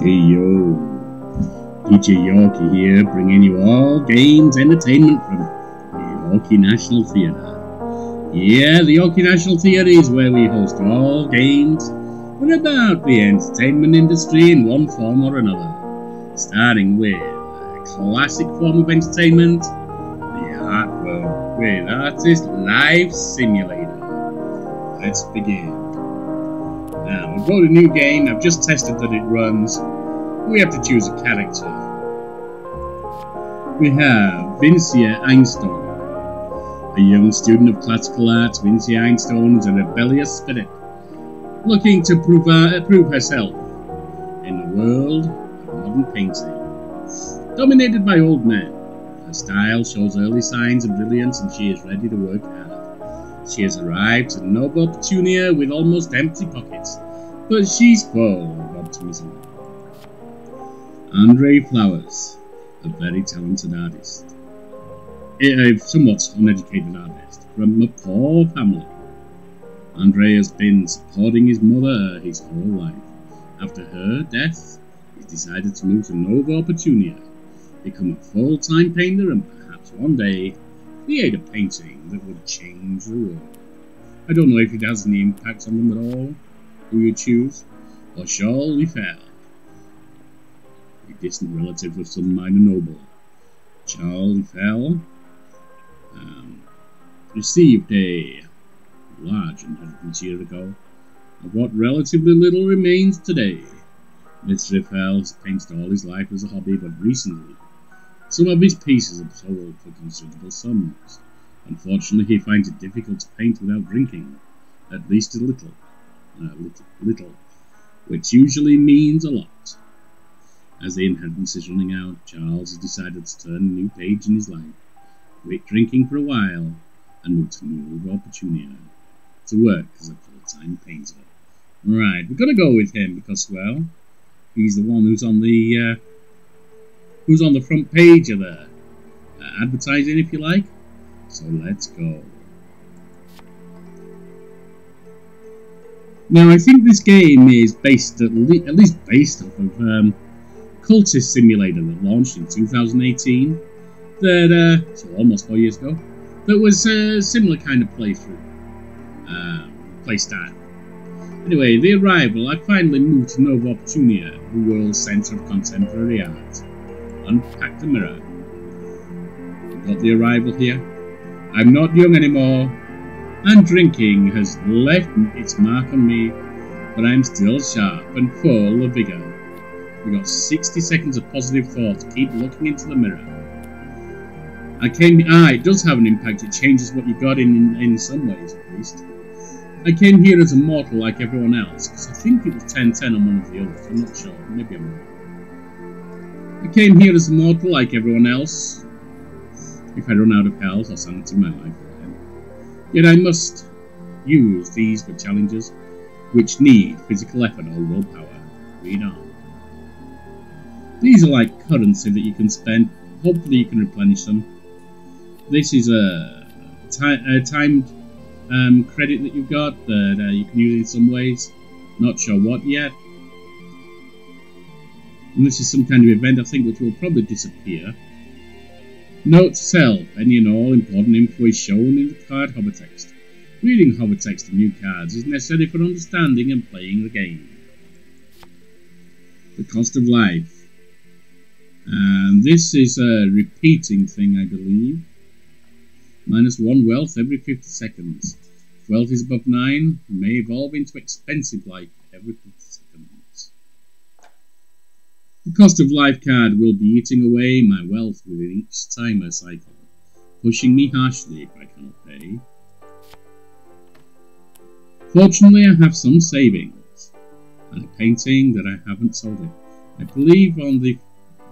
Hey yo, DJ Yorkie here, bringing you all games entertainment from the Yorkie National Theatre. Yeah, the Yorkie National Theatre is where we host all games and about the entertainment industry in one form or another, starting with a classic form of entertainment, the art world with Artist Life Simulator. Let's begin. Now, we've got a new game, I've just tested that it runs. We have to choose a character. We have Vincia Einstein. A young student of classical arts, Vincia Einstein is a rebellious spirit, looking to prove, uh, prove herself in the world of modern painting. Dominated by old men, her style shows early signs of brilliance and she is ready to work hard. She has arrived at Nova Opportunia with almost empty pockets, but she's full of optimism. Andre Flowers, a very talented artist, eh, a somewhat uneducated artist from a poor family. Andre has been supporting his mother his whole life. After her death, he decided to move to Nova Opportunia, become a full-time painter, and perhaps one day create a painting that would change the world. I don't know if it has any impact on them at all, who you choose, or Charles Eiffel, a distant relative of some minor noble. Charles Eiffel um, received a large inheritance years ago of what relatively little remains today. Mr. Has painted all his life as a hobby, but recently some of his pieces have sold for considerable sums. Unfortunately, he finds it difficult to paint without drinking, at least a little, uh, little, little, which usually means a lot. As the inheritance is running out, Charles has decided to turn a new page in his life, quit drinking for a while, and move to New Opportunia to work as a full-time painter. Right, we're gonna go with him because, well, he's the one who's on the uh, who's on the front page of the uh, advertising, if you like. So let's go. Now, I think this game is based, at, le at least based off of um, Cultist Simulator that launched in 2018. That, uh, so almost four years ago. That was a similar kind of playthrough. Uh, playstyle. Anyway, the arrival, I finally moved to Nova Opportunia, the world's centre of contemporary art. Unpacked the mirror. Got the arrival here. I'm not young anymore, and drinking has left its mark on me, but I'm still sharp and full of vigour. We got 60 seconds of positive thought. Keep looking into the mirror. I came. Ah, it does have an impact. It changes what you got in, in, in some ways, at least. I came here as a mortal like everyone else, because I think it was 1010 on one of the others. I'm not sure. Maybe I'm wrong. I came here as a mortal like everyone else. If I run out of health or sanity, my life end. Yet I must use these for challenges which need physical effort or willpower. Read on. These are like currency that you can spend. Hopefully you can replenish them. This is a, a timed um, credit that you've got that uh, you can use in some ways. Not sure what yet. And this is some kind of event, I think, which will probably disappear. Note self, any and all important info is shown in the card hovertext. Reading hovertext of new cards is necessary for understanding and playing the game. The cost of life. And this is a repeating thing, I believe. Minus one wealth every 50 seconds. If wealth is above 9, may evolve into expensive life every 50 seconds. The cost of life card will be eating away my wealth within each timer cycle, pushing me harshly if I cannot pay. Fortunately, I have some savings, and a painting that I haven't sold it. I believe on the,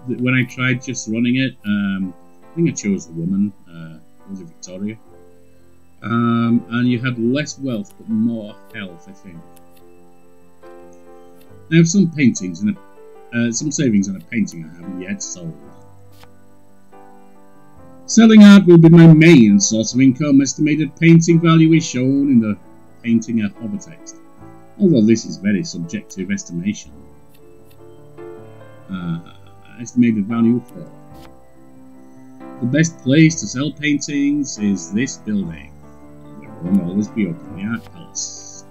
when I tried just running it, um, I think I chose the woman. Uh, was it Victoria? Um, and you had less wealth but more health, I think. I have some paintings and uh, some savings on a painting I haven't yet sold. Selling art will be my main source of income. Estimated painting value is shown in the painting at hovertext, although this is very subjective estimation. estimated value 4. The best place to sell paintings is this building. It will always be open, the Art Palace.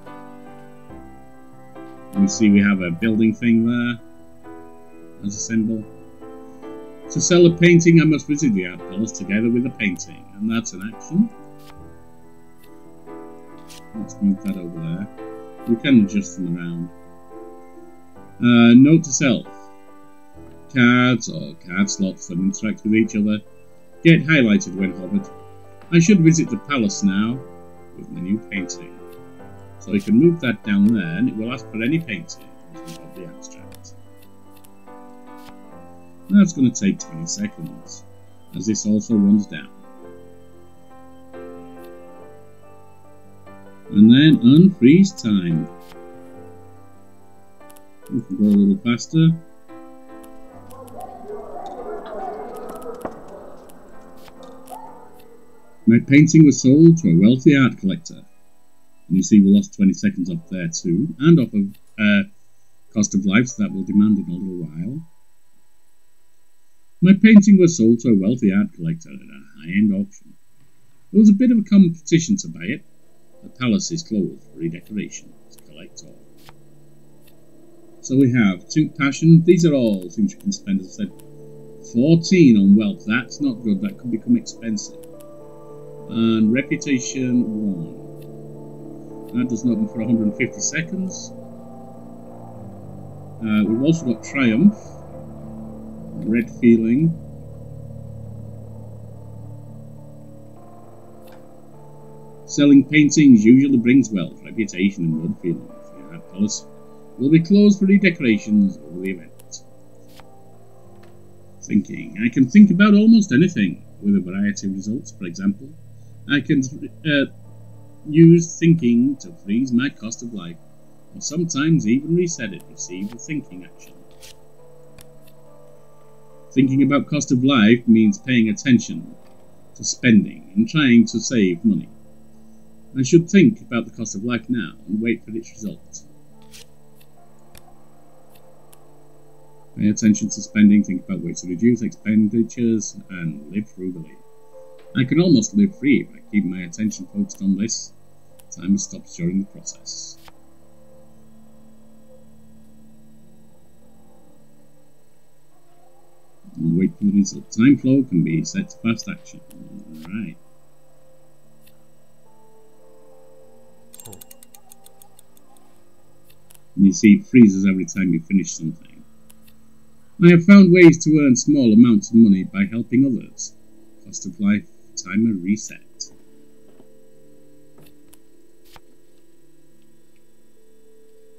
You see we have a building thing there as a symbol. To sell a painting, I must visit the Art Palace together with the painting, and that's an action. Let's move that over there. You can adjust them around. Uh, note to self. Cards or card slots that interact with each other get highlighted when hovered. I should visit the palace now with my new painting. So you can move that down there and it will ask for any painting. That's going to take 20 seconds, as this also runs down. And then unfreeze time. We can go a little faster. My painting was sold to a wealthy art collector. And you see we lost 20 seconds off there too, and off of uh, cost of life, so that will demand in a little while. My painting was sold to a wealthy art collector at a high-end auction. There was a bit of a competition to buy it. The palace is closed for redecoration. All. So we have two passion. These are all things you can spend, as I said. 14 on wealth. That's not good. That could become expensive. And reputation 1. That doesn't open for 150 seconds. Uh, we've also got triumph. Red feeling. Selling paintings usually brings wealth, reputation, and good feeling. The palace will be closed for redecorations over the event. Thinking. I can think about almost anything, with a variety of results. For example, I can uh, use thinking to freeze my cost of life, or sometimes even reset it, receive the thinking action. Thinking about cost of life means paying attention to spending and trying to save money. I should think about the cost of life now and wait for its results. Pay attention to spending, think about ways to reduce expenditures, and live frugally. I can almost live free if I keep my attention focused on this. Time stops during the process. And wait for the result. Time flow can be set to fast action. Alright. You see it freezes every time you finish something. I have found ways to earn small amounts of money by helping others. Cost of life timer reset.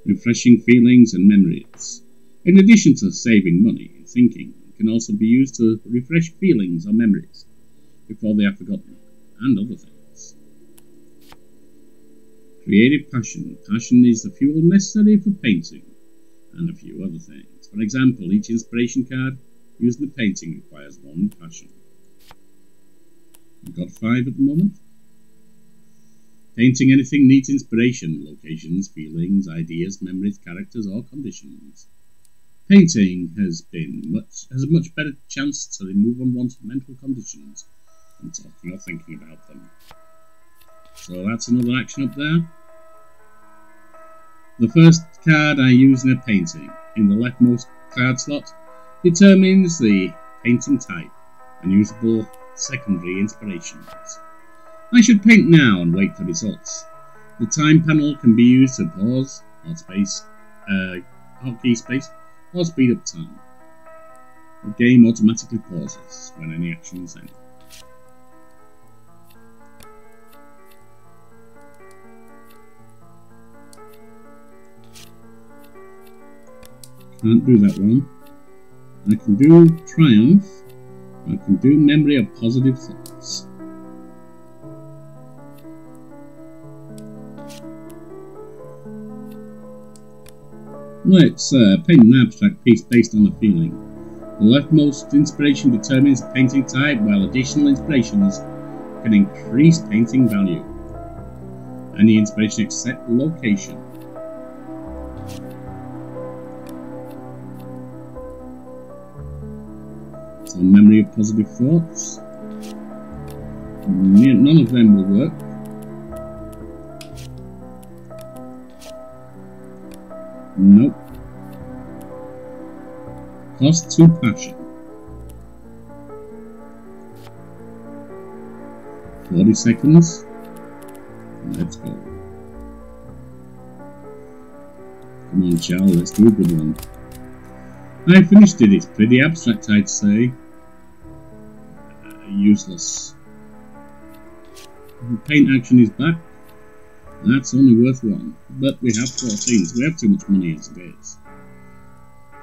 Refreshing feelings and memories. In addition to saving money, thinking can also be used to refresh feelings or memories before they are forgotten, and other things. Creative passion. Passion is the fuel necessary for painting, and a few other things. For example, each inspiration card used in the painting requires one passion. I've got five at the moment. Painting anything needs inspiration, locations, feelings, ideas, memories, characters, or conditions. Painting has been much has a much better chance to remove unwanted mental conditions than talking or thinking about them. So that's another action up there. The first card I use in a painting, in the leftmost card slot, determines the painting type and usable secondary inspirations. I should paint now and wait for results. The time panel can be used to pause, alt space, uh, alt key space, or speed up time. The game automatically pauses when any action is ended. Can't do that one. I can do Triumph, I can do memory of positive thoughts. Let's uh, paint an abstract piece based on a feeling. The leftmost inspiration determines the painting type, while additional inspirations can increase painting value. Any inspiration except location So memory of positive thoughts. None of them will work. Nope. two to passion. 40 seconds. Let's go. Come on, Chow, let's do a good one. I finished it. It's pretty abstract, I'd say. Uh, useless. paint action is back. That's only worth one. But we have four things. We have too much money as it is.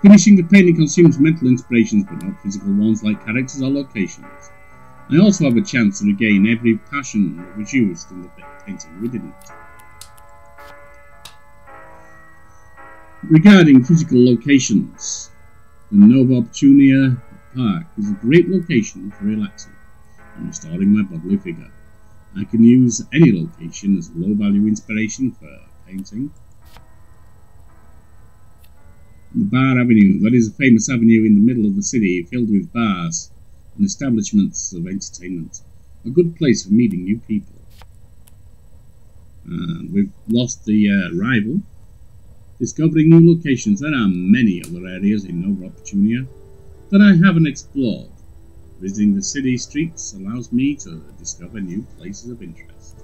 Finishing the painting consumes mental inspirations, but not physical ones like characters or locations. I also have a chance to regain every passion that was used in the painting we didn't. Regarding physical locations, the Nova Park is a great location for relaxing and restoring my bodily figure. I can use any location as low value inspiration for painting. The Bar Avenue, that is a famous avenue in the middle of the city filled with bars and establishments of entertainment. A good place for meeting new people. And we've lost the uh, rival discovering new locations. There are many other areas in Nova Opportunia that I haven't explored. Visiting the city streets allows me to discover new places of interest.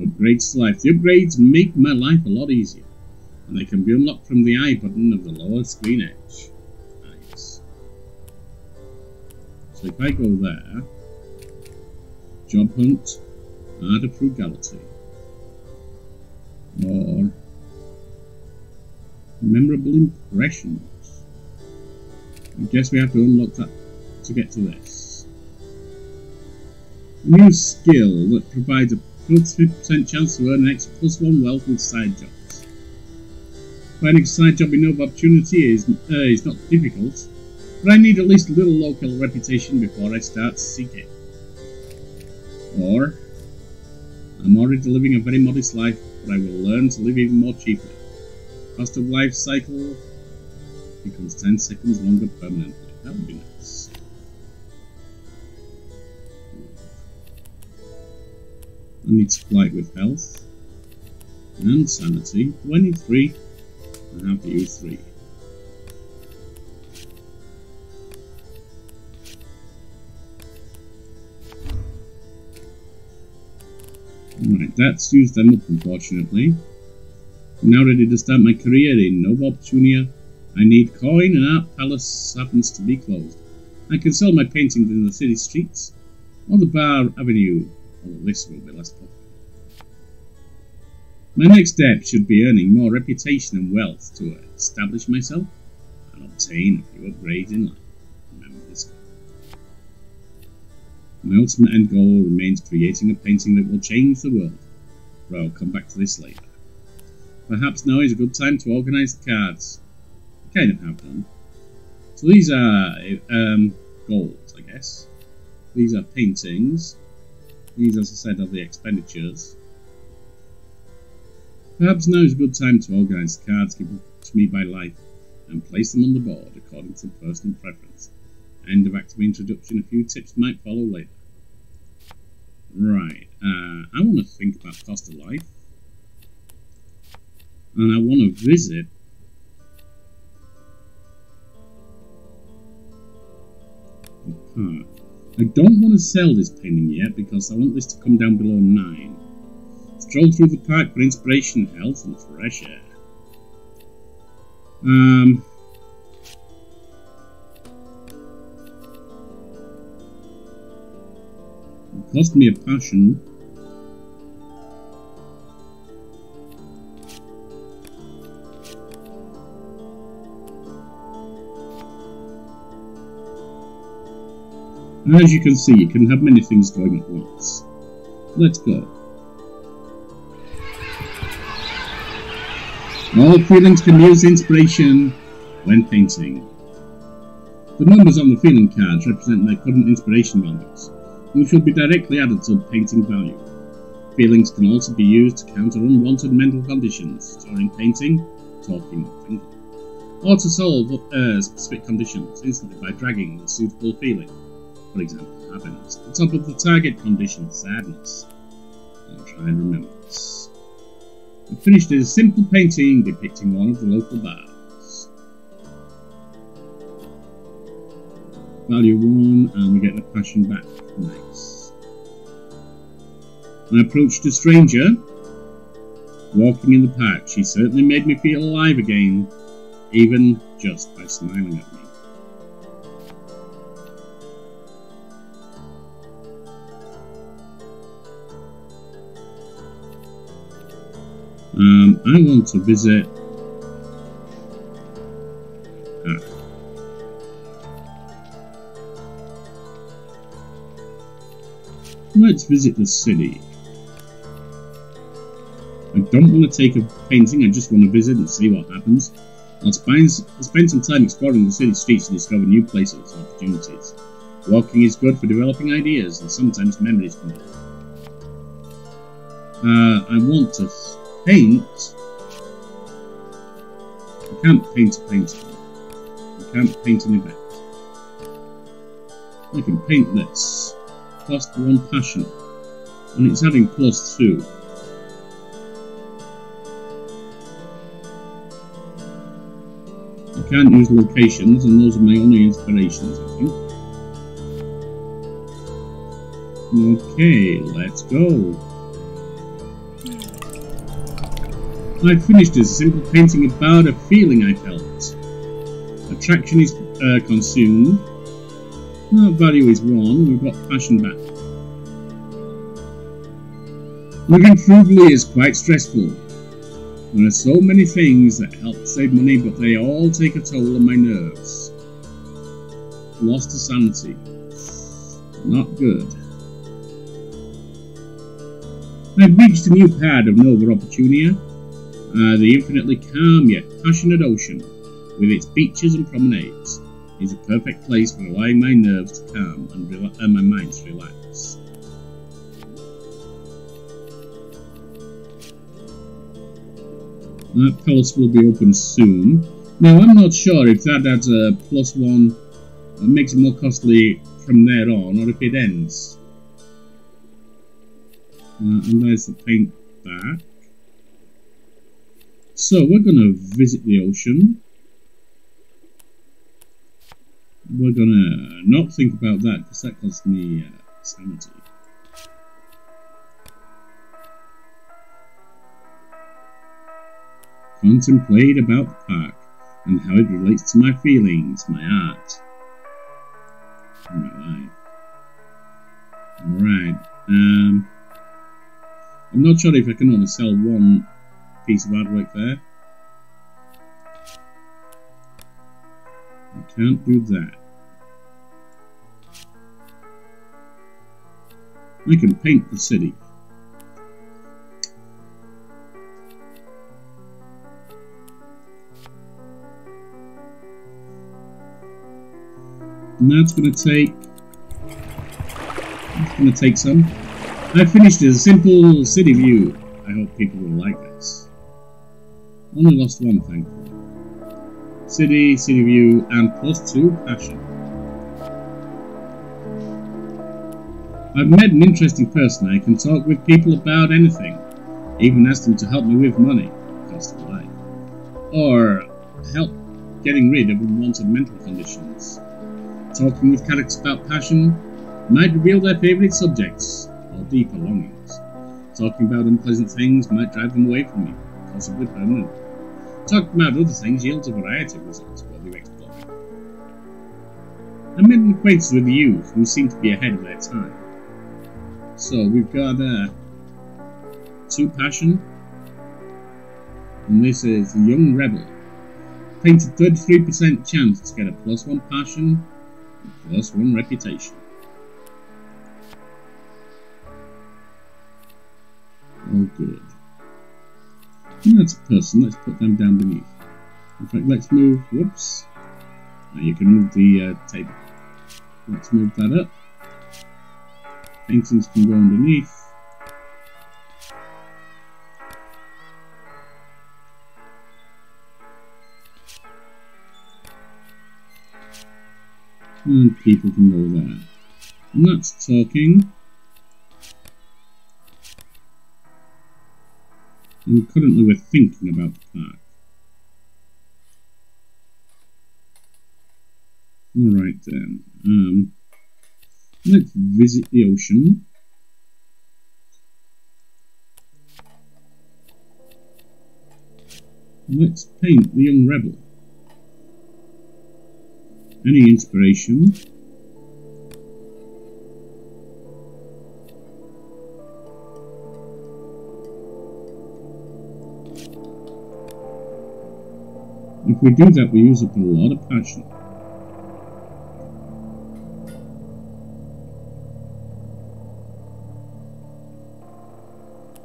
Upgrades life. The upgrades make my life a lot easier, and they can be unlocked from the I button of the lower screen edge. Nice. So if I go there, Job Hunt, add a Frugality, or memorable impressions. I guess we have to unlock that to get to this. A new skill that provides a plus 50% chance to earn an extra plus 1 wealth with side jobs. Finding a side job in Nova Opportunia is, uh, is not difficult, but I need at least a little local reputation before I start seeking. Or, I'm already living a very modest life but I will learn to live even more cheaply. Cost of life cycle becomes 10 seconds longer permanently. That would be nice. I need to flight with health and sanity. Do I need three? I have to use three. Right, that's used them up unfortunately. Now ready to start my career in Nova Opportunia. I need coin and our Palace happens to be closed. I can sell my paintings in the city streets or the Bar Avenue, although this will be less popular. My next step should be earning more reputation and wealth to establish myself and obtain a few upgrades in life. Remember this. My ultimate end goal remains creating a painting that will change the world, but I'll come back to this later. Perhaps now is a good time to organise the cards. Kind of have done. So these are um, goals, I guess. These are paintings. These, as I said, are the expenditures. Perhaps now is a good time to organise the cards given to me by life and place them on the board according to personal preference. End of active introduction. A few tips might follow later. Right. Uh, I want to think about cost of life. And I want to visit the park. I don't want to sell this painting yet because I want this to come down below 9. Stroll through the park for inspiration, health and fresh air. Um, cost me a passion. As you can see, you can have many things going at once. Let's go. All feelings can use inspiration when painting. The numbers on the feeling cards represent their current inspiration values which will be directly added to the painting value. Feelings can also be used to counter unwanted mental conditions during painting, talking, or thinking. or to solve uh, specific conditions instantly by dragging the suitable feeling. For example, happiness. Top of the target condition, sadness. I'll try and remember this. I finished a simple painting depicting one of the local bars. Value 1, and we get the passion back. Nice. I approached a stranger. Walking in the park, she certainly made me feel alive again, even just by smiling at me. Um, I want to visit. Ah. Let's visit the city. I don't want to take a painting, I just want to visit and see what happens. I'll spend, spend some time exploring the city streets to discover new places and opportunities. Walking is good for developing ideas and sometimes memories come up. Uh, I want to paint. I can't paint a painting. I can't paint an event. I can paint this. One passion. And it's adding plus two. I can't use locations, and those are my only inspirations, I think. Okay, let's go. I finished a simple painting about a feeling I felt. Attraction is uh, consumed. That value is 1. We've got passion back. Living frugally is quite stressful. There are so many things that help save money, but they all take a toll on my nerves. Lost to sanity. Not good. I've reached a new part of Nova Opportunia. Uh, the infinitely calm yet passionate ocean, with its beaches and promenades, is a perfect place for allowing my nerves to calm and, and my mind to relax. That palace will be open soon. Now, I'm not sure if that adds a plus one, uh, makes it more costly from there on, or if it ends. Uh, and there's the paint back. So we're going to visit the ocean. We're going to not think about that because that costs me uh, sanity. Contemplate about the park and how it relates to my feelings, my art, and my life. Alright, um, I'm not sure if I can only sell one piece of artwork there. I can't do that. I can paint the city. And that's going to take... That's going to take some. I finished a simple city view. I hope people will like this. Only lost one, thankfully. City, city view, and plus two passion. I've met an interesting person. I can talk with people about anything, even ask them to help me with money, cost of life, or help getting rid of unwanted mental conditions. Talking with characters about passion might reveal their favourite subjects or deeper longings. Talking about unpleasant things might drive them away from me, possibly permanently. Talking about other things yields a variety of results worthy of exploring. I made an acquaintance with the youth who seemed to be ahead of their time. So we've got uh, two passion, and this is young rebel. Painted 33% chance to get a plus one passion and plus one reputation. Oh, good. And that's a person, let's put them down beneath. In fact, let's move, whoops. Now you can move the uh, table. Let's move that up. Paintings can go underneath. And people can go there. And that's talking. And currently we're thinking about the park. Alright then. Um, let's visit the ocean. Let's paint the young rebel. Any inspiration? If we do that, we use up a lot of passion.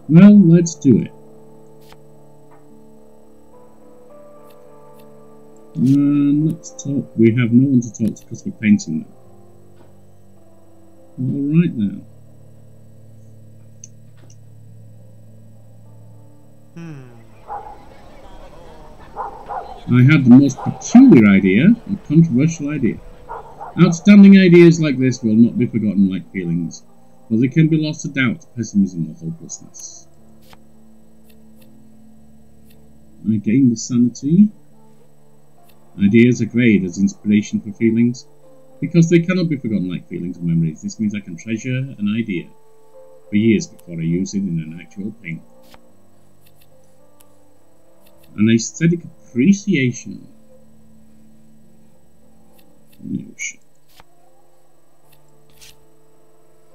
Well, let's do it. And let's talk. We have no one to talk to because we're painting them. Alright now. Hmm. I had the most peculiar idea, a controversial idea. Outstanding ideas like this will not be forgotten like feelings, for they can be lost to doubt, pessimism, or hopelessness. I gained the sanity. Ideas are great as inspiration for feelings, because they cannot be forgotten like feelings or memories. This means I can treasure an idea for years before I use it in an actual paint. An aesthetic appreciation.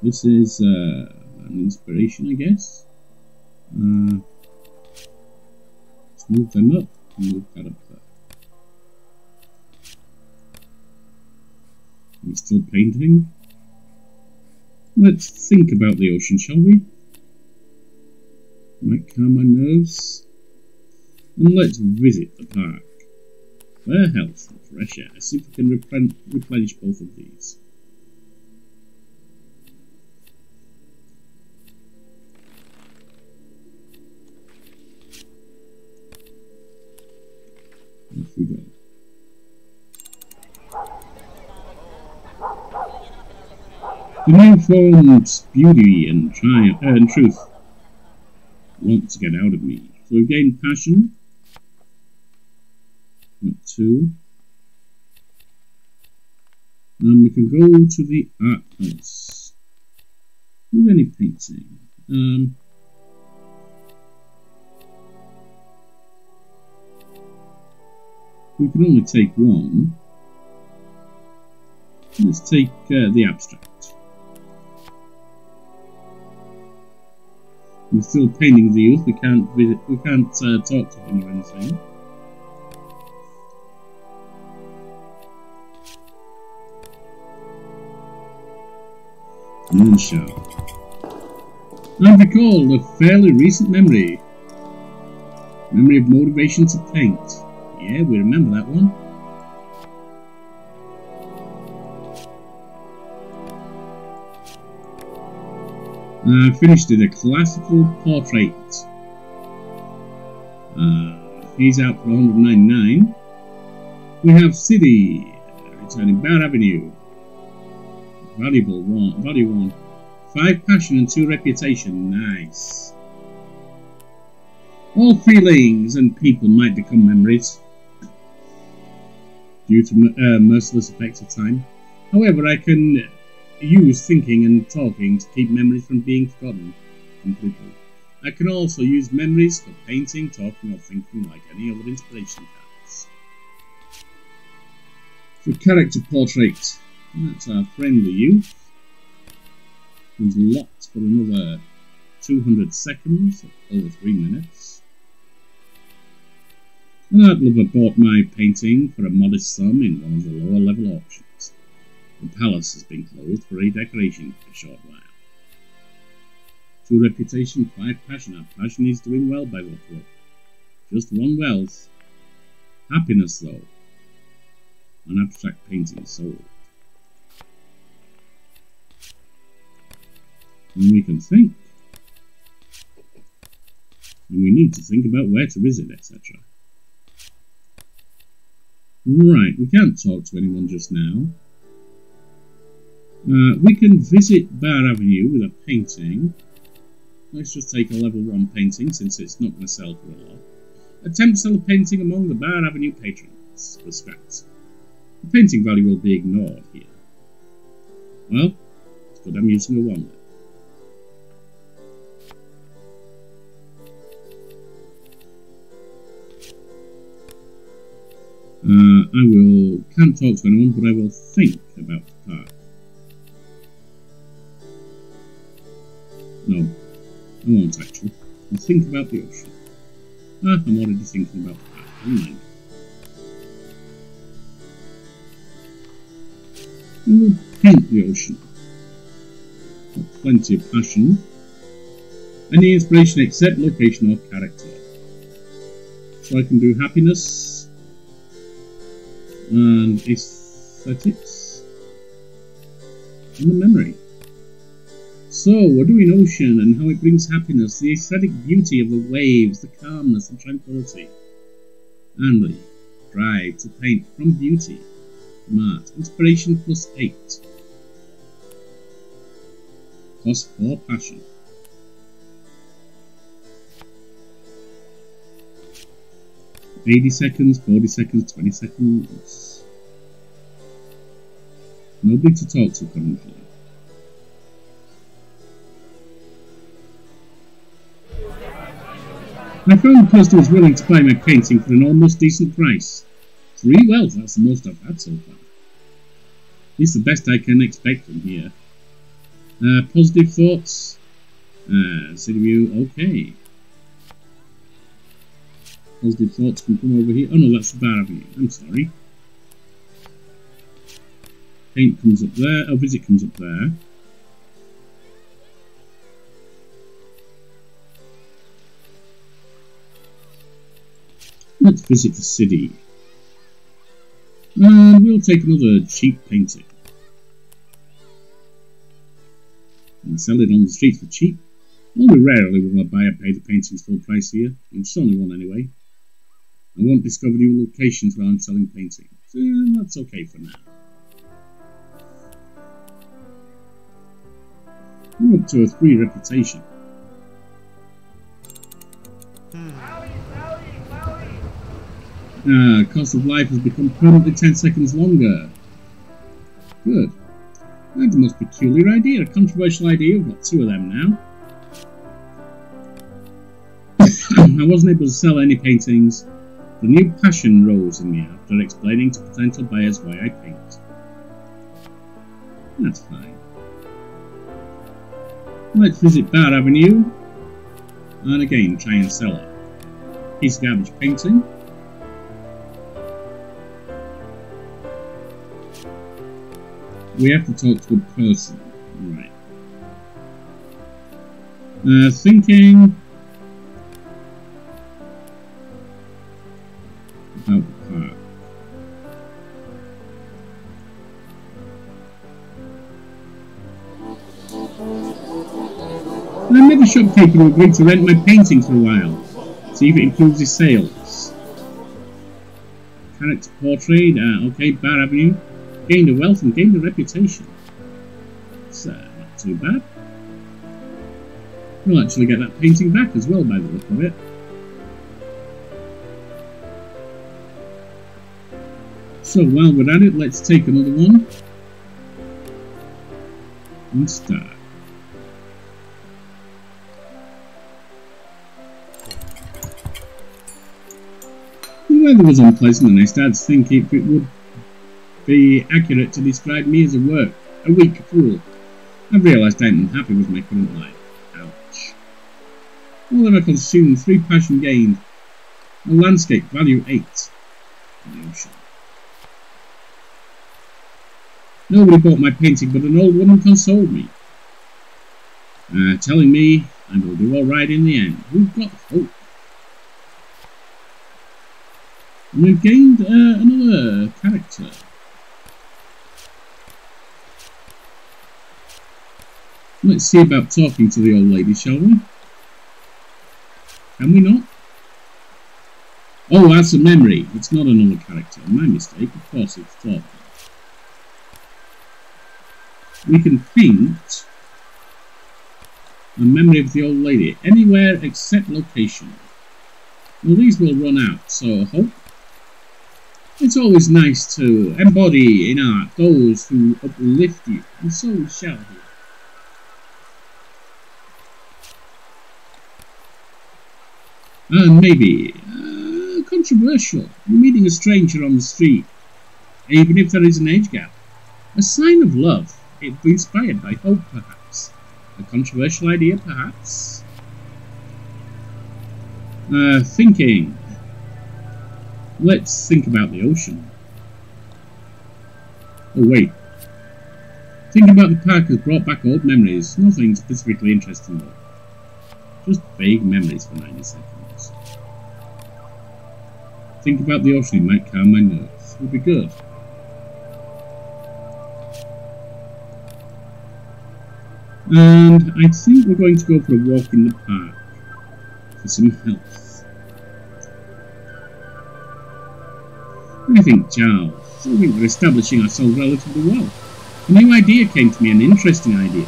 This is uh, an inspiration, I guess. Uh, let's move them up move that up there. Still painting. Let's think about the ocean, shall we? Might calm my nerves. And let's visit the park. Where health and fresh air. See if we can replen replenish both of these. Off we go. The new formed beauty and uh, and truth want to get out of me. So we've gained passion. And we can go to the art palace. With any painting. Um, we can only take one. Let's take uh, the abstract. We're still painting the youth. We can't. We can't uh, talk to him or anything. Moonshine. I recall a fairly recent memory. Memory of motivation to paint. Yeah, we remember that one. I finished it, a classical portrait. Uh, he's out for 199. We have City, returning Bar Avenue. Valuable one, value one. Five passion and two reputation. Nice. All feelings and people might become memories due to uh, merciless effects of time. However, I can use thinking and talking to keep memories from being forgotten completely. I can also use memories for painting, talking, or thinking like any other inspiration cards. For character portrait, that's our friendly youth. He's locked for another 200 seconds, over 3 minutes. And I'd love bought my painting for a modest sum in one of the lower level auctions. The palace has been closed for redecoration for a short while. True reputation, five passion. Our passion is doing well by look. Just one wealth. Happiness, though. An abstract painting sold. And we can think. And we need to think about where to visit, etc. Right, we can't talk to anyone just now. Uh, we can visit Bar Avenue with a painting. Let's just take a level 1 painting since it's not going to sell for a lot. Attempt to sell a painting among the Bar Avenue patrons for scraps. The painting value will be ignored here. Well, it's good I'm using a 1 Uh, I will can't talk to anyone, but I will think about the park. No, I won't actually. I'll think about the ocean. Ah, I'm already thinking about the park. Never mind. I will paint the ocean. Got plenty of passion. Any inspiration except location or character. So I can do happiness and aesthetics and the memory. So, we're doing ocean and how it brings happiness, the aesthetic beauty of the waves, the calmness and tranquility. And the drive to paint from beauty, from art, inspiration plus 8. Plus 4 passion. Eighty seconds, forty seconds, twenty seconds. Nobody to talk to currently. I found the person was willing to buy my painting for an almost decent price. Three wells, that's the most I've had so far. It's the best I can expect from here. Uh, positive thoughts? Uh, view, okay. Positive thoughts can come over here. Oh no, that's the bar avenue. I'm sorry. Paint comes up there. Oh, visit comes up there. Let's visit the city. And we'll take another cheap painting. And sell it on the streets for cheap. Only rarely will a buyer pay the painting's full price here. It's only one anyway. I won't discover new locations while I'm selling paintings. So, that's okay for now. I'm up to a 3 reputation. Ah, cost of life has become permanently 10 seconds longer. Good. That's the most peculiar idea, a controversial idea. We've got two of them now. I wasn't able to sell any paintings. The new passion rose in me after explaining to potential buyers why I paint. That's fine. Let's visit Bar Avenue and again try and sell it. Piece of garbage painting. We have to talk to a person. Right. Uh, thinking I met a shopkeeper who agreed to rent my painting for a while, see if it improves his sales. Character portrait, uh, okay, Bar Avenue. Gained a wealth and gained a reputation. It's uh, not too bad. We'll actually get that painting back as well by the look of it. So while we're at it, let's take another one and start. The weather was unpleasant and I started to think if it would be accurate to describe me as a work, a weak fool. I realised I am unhappy with my current life. Ouch. All that I consumed, three passion gained. A landscape, value eight. The ocean. Nobody bought my painting, but an old woman consoled me, uh, telling me I will do all right in the end. We've got hope. And we've gained uh, another character. Let's see about talking to the old lady, shall we? Can we not? Oh, that's a memory. It's not another character. My mistake. Of course it's talking. we can paint a memory of the old lady anywhere except location. Well, these will run out, so I hope. It's always nice to embody in art those who uplift you, and so shall here. And maybe uh, controversial. You're meeting a stranger on the street, even if there is an age gap. A sign of love. It be inspired by hope, perhaps. A controversial idea, perhaps. Uh, thinking. Let's think about the ocean. Oh, wait. Thinking about the park has brought back old memories. Nothing specifically interesting, though. Just vague memories for 90 seconds. Think about the ocean might calm my nerves. Would be good. And I think we're going to go for a walk in the park for some health. I think, Charles, I think we're establishing ourselves relatively well. A new idea came to me, an interesting idea.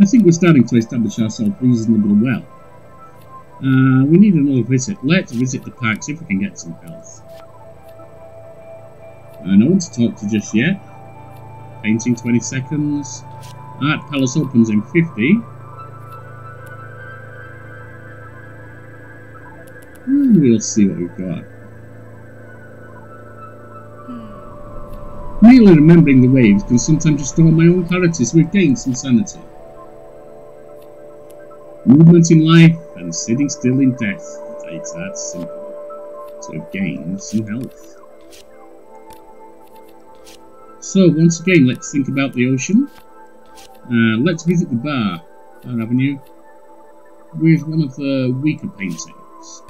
I think we're starting to establish ourselves reasonably well. Uh, we need another visit. Let's visit the park, see if we can get some health. Uh, no one to talk to just yet. Painting 20 seconds. Art Palace opens in 50. We'll see what we've got. Merely remembering the waves can sometimes restore my own clarity so we've gained some sanity. Movement in life and sitting still in death. It's that simple. To gain some health. So, once again, let's think about the ocean. Uh, let's visit the bar, Bar Avenue, with one of the weaker paintings.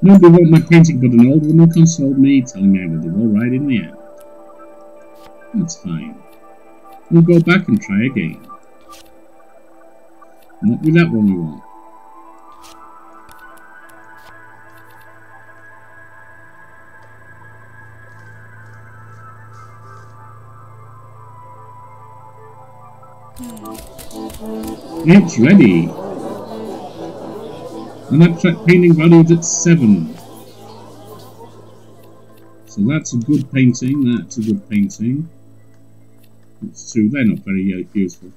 Nobody want my painting but an old woman consoled me, telling me I would do alright in the end. That's fine. We'll go back and try again. Not with that one we want. It's ready. An abstract painting valued at 7. So that's a good painting, that's a good painting. That's two, they're not very uh, useful.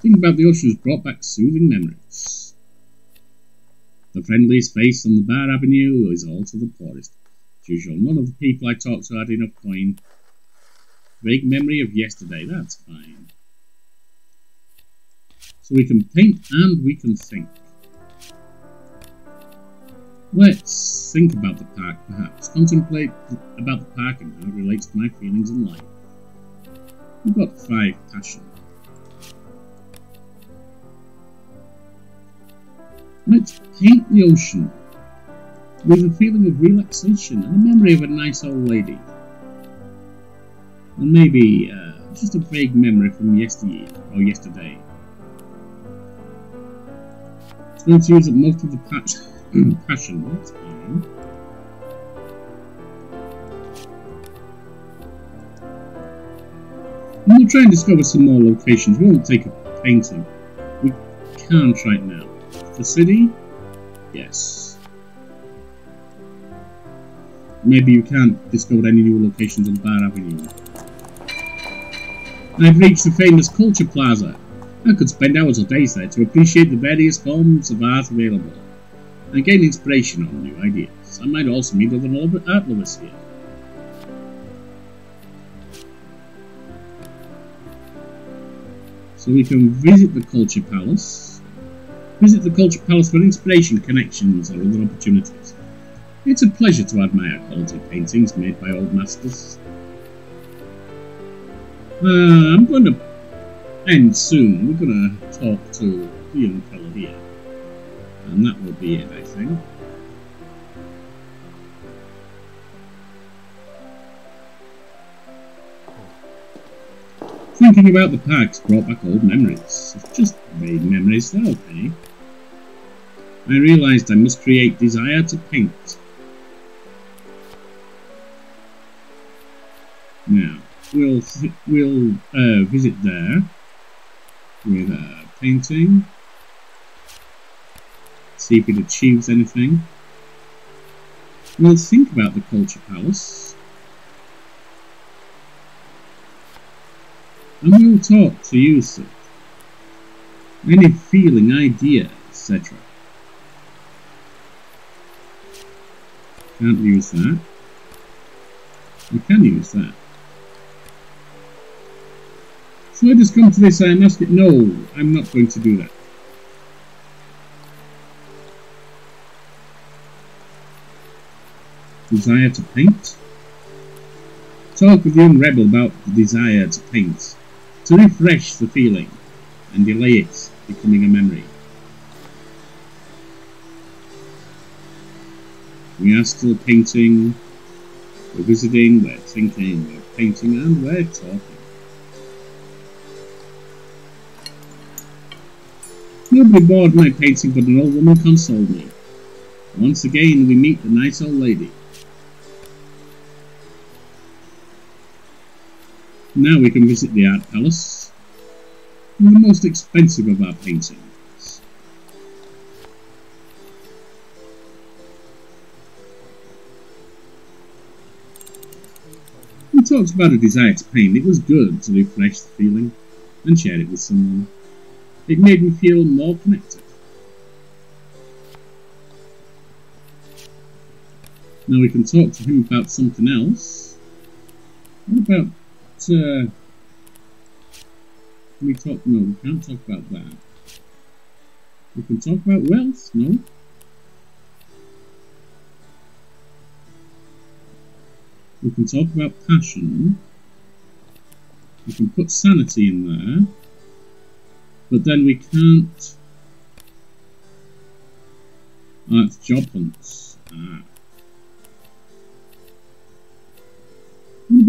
Think about the oceans brought back soothing memories. The friendliest face on the bar avenue is also the poorest. As usual, none of the people I talked to had enough coin. Vague memory of yesterday, that's fine. So we can paint and we can think. Let's think about the park, perhaps. Contemplate about the park and how it relates to my feelings in life. We've got five passion. Let's paint the ocean with a feeling of relaxation and a memory of a nice old lady. And maybe uh, just a vague memory from yesteryear or yesterday. It's going to use up most of the passion. Passion, that's fine. And we'll try and discover some more locations. We won't take a painting. We can't right now. The city? Yes. Maybe you can't discover any new locations on Bar Avenue. I've reached the famous Culture Plaza. I could spend hours or days there to appreciate the various forms of art available and gain inspiration on new ideas. I might also meet other art lovers here. So we can visit the Culture Palace. Visit the Culture Palace for inspiration, connections, or other opportunities. It's a pleasure to admire quality paintings made by old masters. Uh, I'm going to end soon. We're going to talk to the young fellow here. And that will be it, I think. Thinking about the packs brought back old memories. It's just made memories, they're okay. I realised I must create desire to paint. Now, we'll we'll uh, visit there with a painting. See if it achieves anything. We'll think about the Culture Palace. And we'll talk to Yusuf. Any feeling, idea, etc. Can't use that. We can use that. So I just come to this I must it. No, I'm not going to do that. Desire to paint? Talk with young rebel about the desire to paint, to refresh the feeling and delay it becoming a memory. We are still painting, we're visiting, we're thinking, we're painting, and we're talking. Nobody bored my painting but an old woman consoled me. Once again we meet the nice old lady. Now we can visit the art palace. The most expensive of our paintings. He talks about a desire to paint. It was good to refresh the feeling and share it with someone. It made me feel more connected. Now we can talk to him about something else. What about... Uh, we talk... No, we can't talk about that. We can talk about wealth, no? We can talk about passion. We can put sanity in there. But then we can't... Ah, it's job hunts. Ah.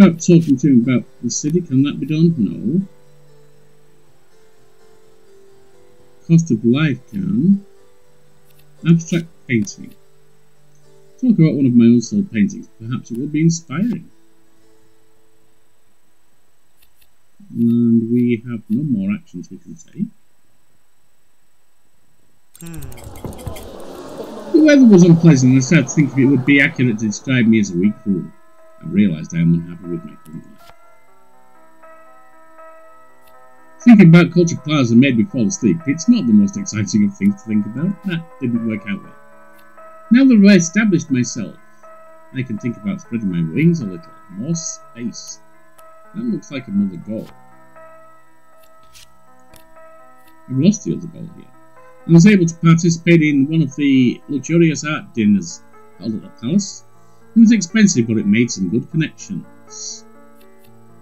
About talking to him about the city? Can that be done? No. Cost of life can. Abstract painting. Talk about one of my unsold paintings. Perhaps it will be inspiring. And we have no more actions we can take. The weather was unpleasant and I started thinking it would be accurate to describe me as a weak fool. I realised I am unhappy with my current life. Thinking about Culture Plaza made me fall asleep. It's not the most exciting of things to think about. That didn't work out well. Now that I've established myself, I can think about spreading my wings a little. More space. That looks like another goal. I've lost the other goal here. I was able to participate in one of the luxurious art dinners held at the palace. It was expensive, but it made some good connections.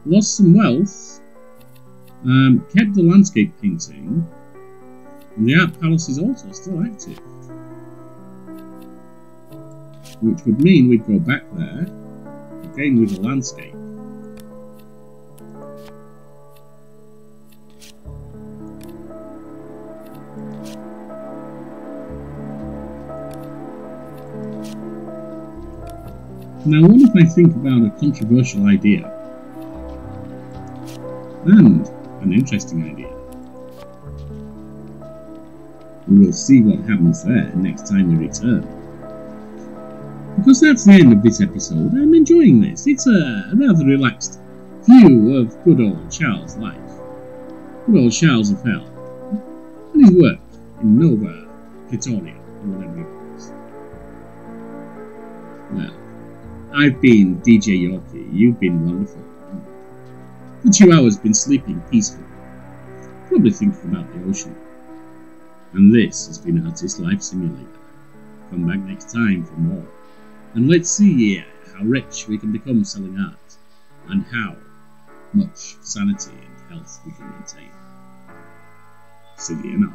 Lost some wealth, um, kept the landscape painting, and the art palace is also still active. Which would mean we'd go back there, again with the landscape. Now, what if I think about a controversial idea? And an interesting idea. We will see what happens there next time we return. Because that's the end of this episode, I'm enjoying this. It's a rather relaxed view of good old Charles' life. Good old Charles Eiffel. And his work in Nova Pretoria, or whatever I've been DJ Yorkie. You've been wonderful. For two hours been sleeping peacefully, probably thinking about the ocean. And this has been Artist Life Simulator. Come back next time for more. And let's see how rich we can become selling art, and how much sanity and health we can maintain. See you now.